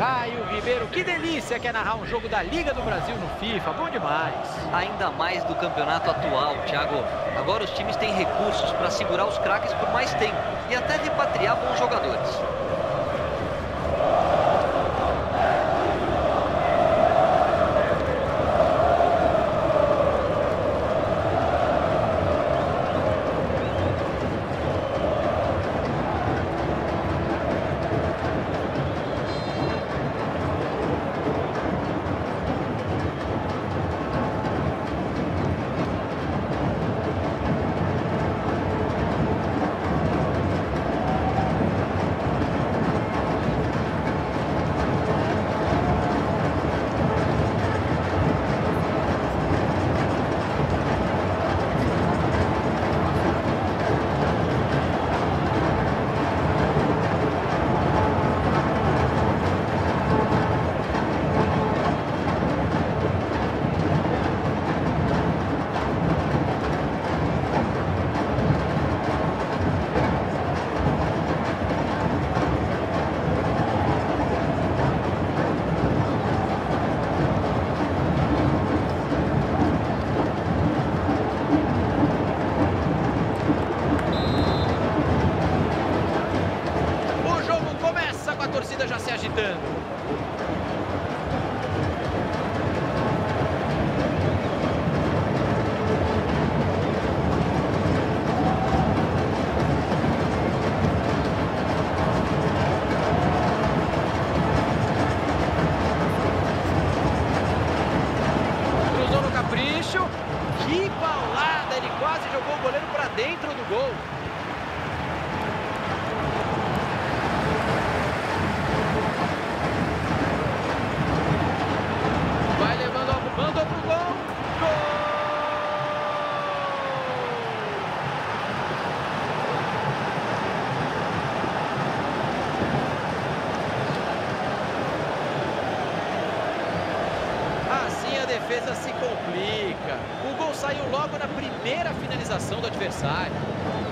Caio Ribeiro, que delícia que é narrar um jogo da Liga do Brasil no FIFA, bom demais. Ainda mais do campeonato atual, Thiago. Agora os times têm recursos para segurar os craques por mais tempo e até repatriar bons jogadores. Primeira finalização do adversário.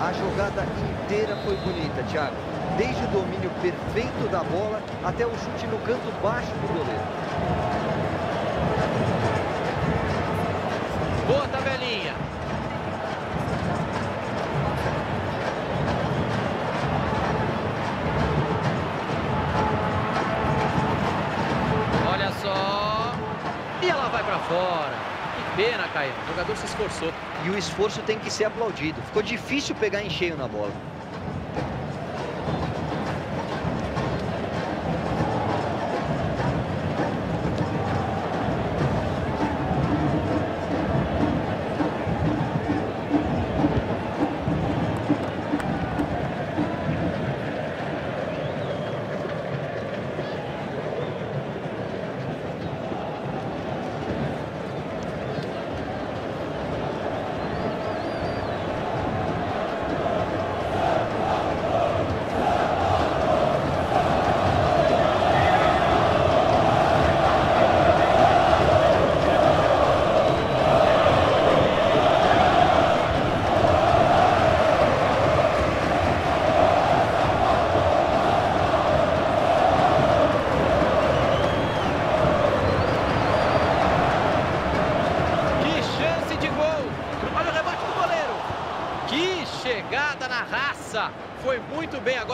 A jogada inteira foi bonita, Thiago. Desde o domínio perfeito da bola até o chute no canto baixo do goleiro. Boa tabelinha. Olha só. E ela vai para fora. Que pena, Caio. O jogador se esforçou. E o esforço tem que ser aplaudido. Ficou difícil pegar em cheio na bola.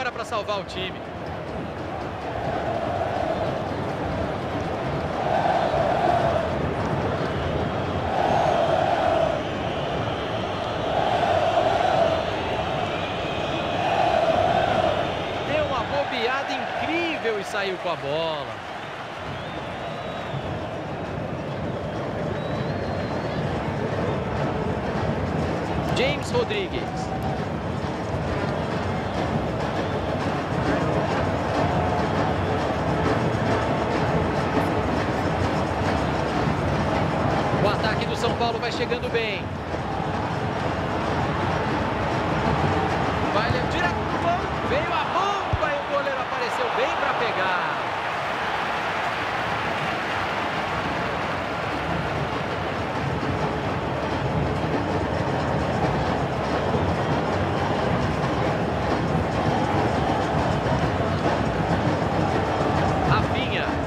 Agora para salvar o time. Deu uma bobeada incrível e saiu com a bola. James Rodrigues. Vai chegando bem. Vai le- direto pro gol. Veio a bomba e o goleiro apareceu bem para pegar. Rafinha.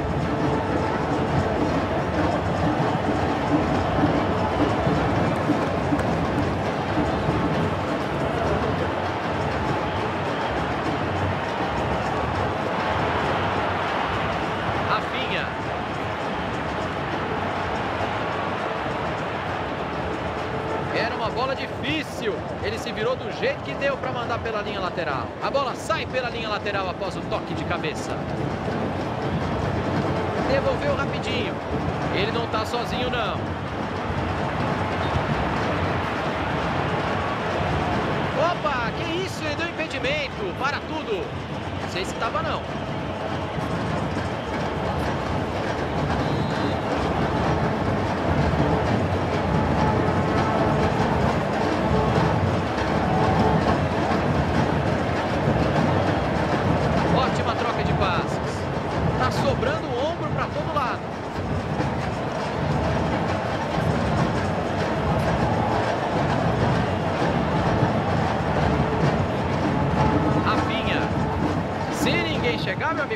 Difícil. Ele se virou do jeito que deu para mandar pela linha lateral. A bola sai pela linha lateral após o toque de cabeça. Devolveu rapidinho. Ele não está sozinho, não. Opa, que isso? Ele deu impedimento. Para tudo. Não sei se estava, não.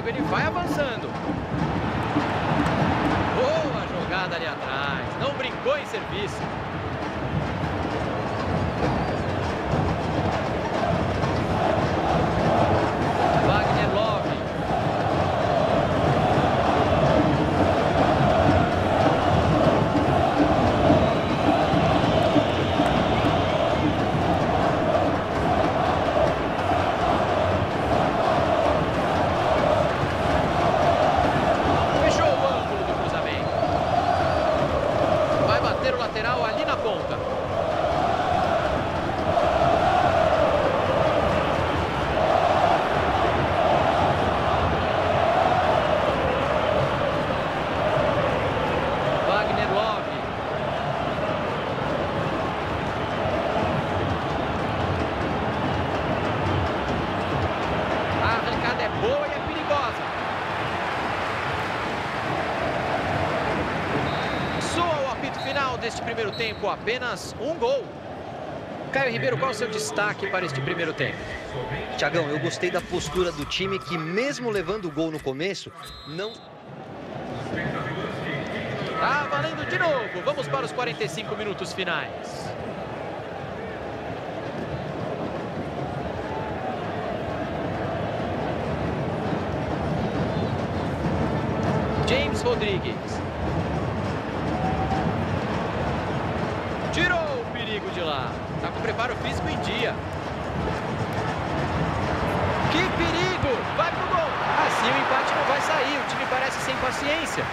Ele vai avançando. Boa jogada ali atrás. Não brincou em serviço. Primeiro tempo, apenas um gol. Caio Ribeiro, qual é o seu destaque para este primeiro tempo? Tiagão, eu gostei da postura do time que, mesmo levando o gol no começo, não... Tá valendo de novo. Vamos para os 45 minutos finais. James Rodrigues. Tirou o perigo de lá. Tá com o preparo físico em dia. Que perigo! Vai pro gol! Assim o empate não vai sair. O time parece sem paciência.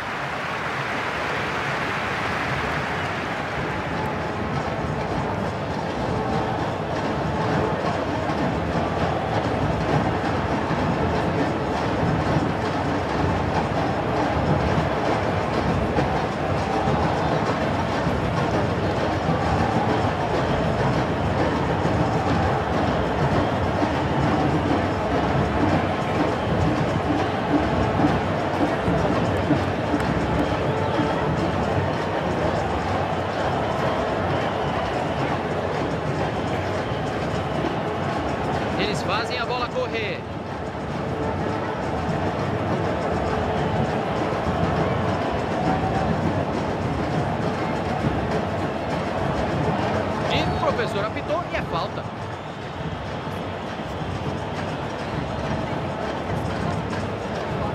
Professor apitou e é falta.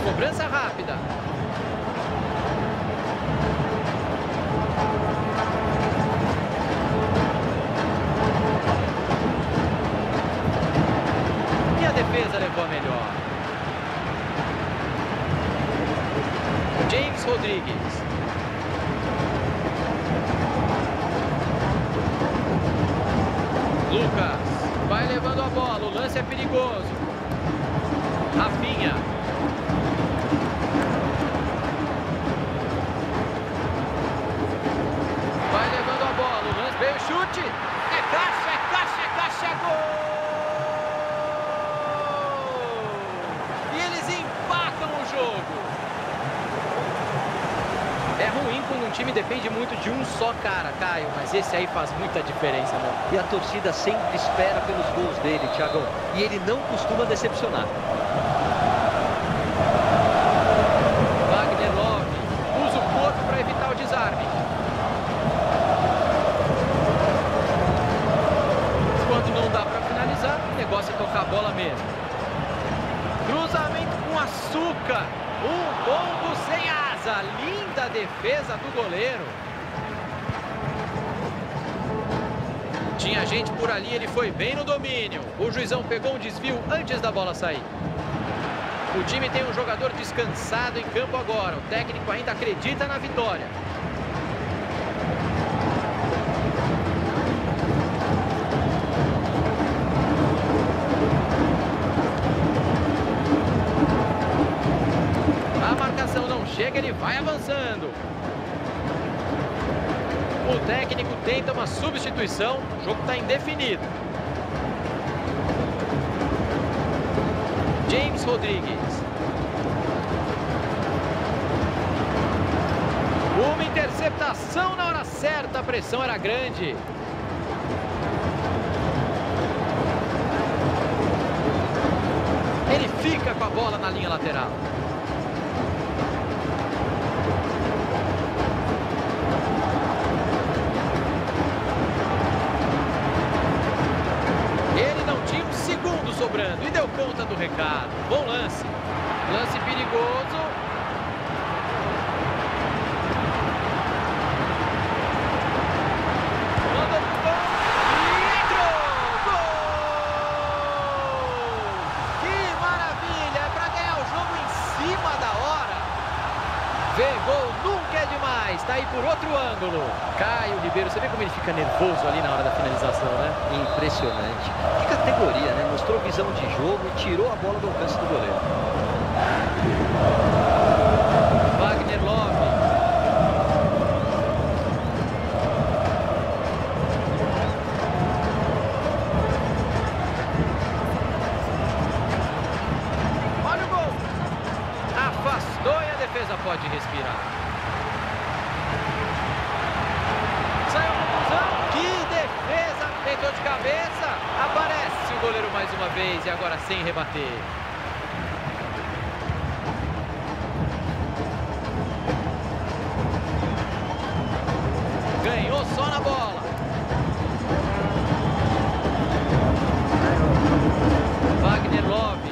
Cobrança rápida. Defesa levou a melhor. James Rodrigues. Lucas vai levando a bola, o lance é perigoso. Rafinha. Vai levando a bola, o lance veio chute. É caixa, é caixa, é caixa, é gol! E eles empatam o jogo. É ruim quando um time depende muito de um só cara, Caio, mas esse aí faz muita diferença, meu. E a torcida sempre espera pelos gols dele, Thiagão. E ele não costuma decepcionar. Wagner Love usa o corpo para evitar o desarme. Quando não dá para finalizar, o negócio é tocar a bola mesmo. Cruzamento com açúcar. Um bombo sem asa. Linda defesa do goleiro. Tinha gente por ali, ele foi bem no domínio. O juizão pegou um desvio antes da bola sair. O time tem um jogador descansado em campo agora. O técnico ainda acredita na vitória. Avançando. O técnico tenta uma substituição. O jogo está indefinido. James Rodrigues. Uma interceptação na hora certa. A pressão era grande. Ele fica com a bola na linha lateral. E deu conta do recado. Bom lance. Lance perigoso. Mandou pro gol. E entrou! Gol! Que maravilha! É para ganhar o jogo em cima da hora. Ver gol nunca é demais. Tá aí por outro ângulo. Caio Ribeiro, você vê como ele fica nervoso ali na hora? Impressionante. Que categoria, né? Mostrou visão de jogo e tirou a bola do alcance do goleiro. Wagner Love. Olha o gol. Afastou e a defesa pode respirar. Saiu a conclusão. Que defesa! Tentou de cabeça. Aparece o goleiro mais uma vez e agora sem rebater. Ganhou só na bola. Wagner Love.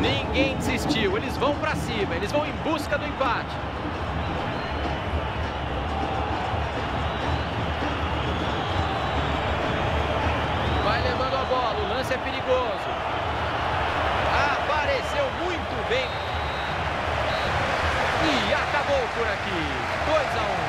Ninguém desistiu. Eles vão para cima. Eles vão em busca do empate. passe é perigoso. Apareceu muito bem. E acabou por aqui. 2 a 1. Um.